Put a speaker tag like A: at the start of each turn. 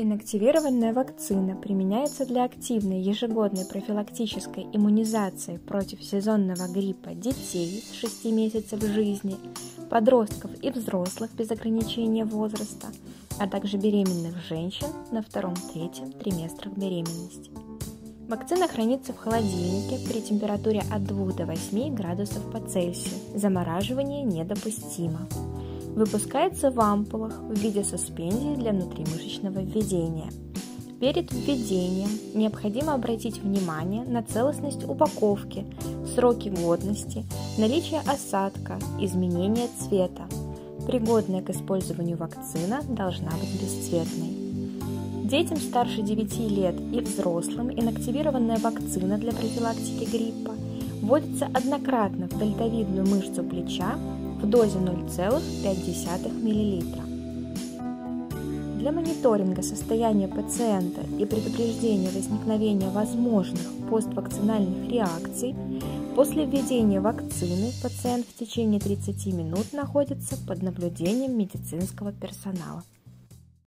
A: Инактивированная вакцина применяется для активной ежегодной профилактической иммунизации против сезонного гриппа детей с 6 месяцев жизни, подростков и взрослых без ограничения возраста, а также беременных женщин на втором-третьем триместрах беременности. Вакцина хранится в холодильнике при температуре от 2 до 8 градусов по Цельсию. Замораживание недопустимо. Выпускается в ампулах в виде суспензии для внутримышечного введения. Перед введением необходимо обратить внимание на целостность упаковки, сроки годности, наличие осадка, изменение цвета. Пригодная к использованию вакцина должна быть бесцветной. Детям старше 9 лет и взрослым инактивированная вакцина для профилактики гриппа вводится однократно в дельтовидную мышцу плеча в дозе 0,5 мл. Для мониторинга состояния пациента и предупреждения возникновения возможных поствакцинальных реакций после введения вакцины пациент в течение 30 минут находится под наблюдением медицинского персонала.